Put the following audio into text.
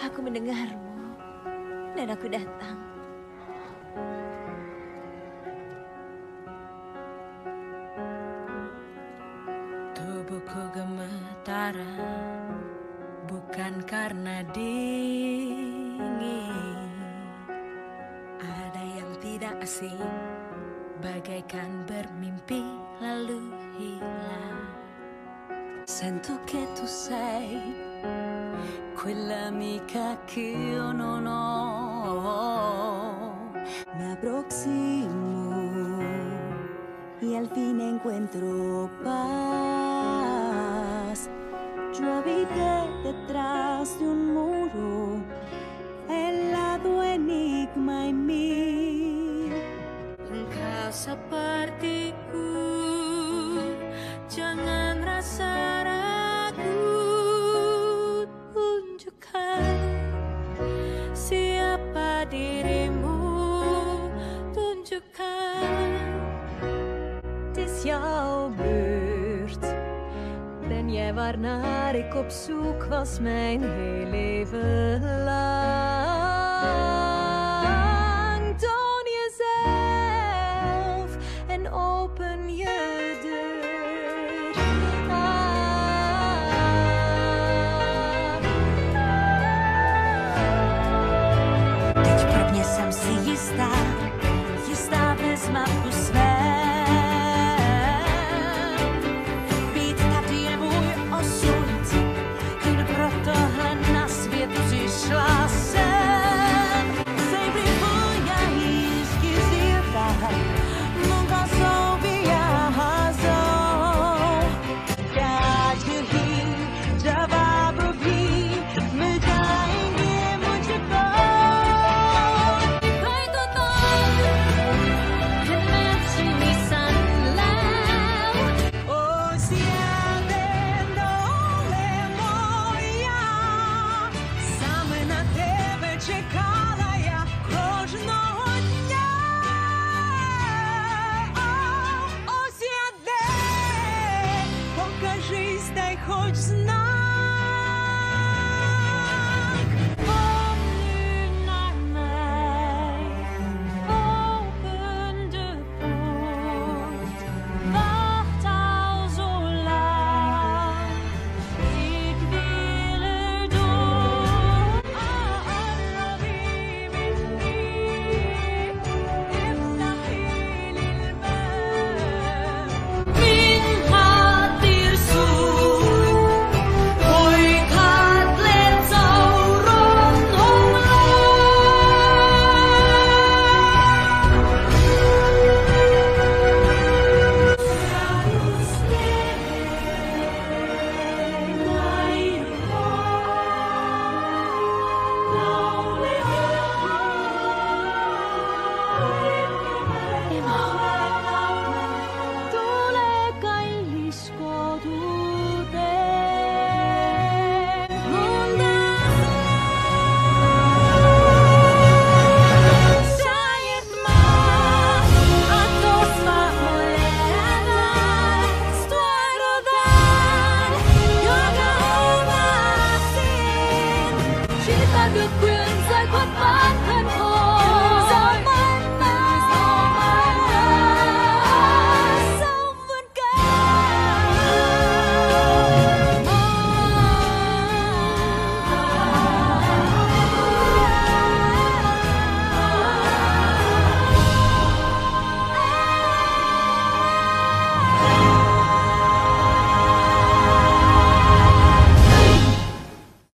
Aku mendengarmu dan aku datang. Tubuhku gemetaran bukan karena dingin. Ada yang tidak asing, bagaikan bermimpi lalu hilang. Sento che tu sei quell'amica che io non ho. Me aproximo y al fin encuentro paz. Yo habité detrás de un muro, el lado enigma en mí. Engkau sepertiku Jangan jouw beurt. Ben jij waarnaar ik op zoek was mijn heel leven lang? just good.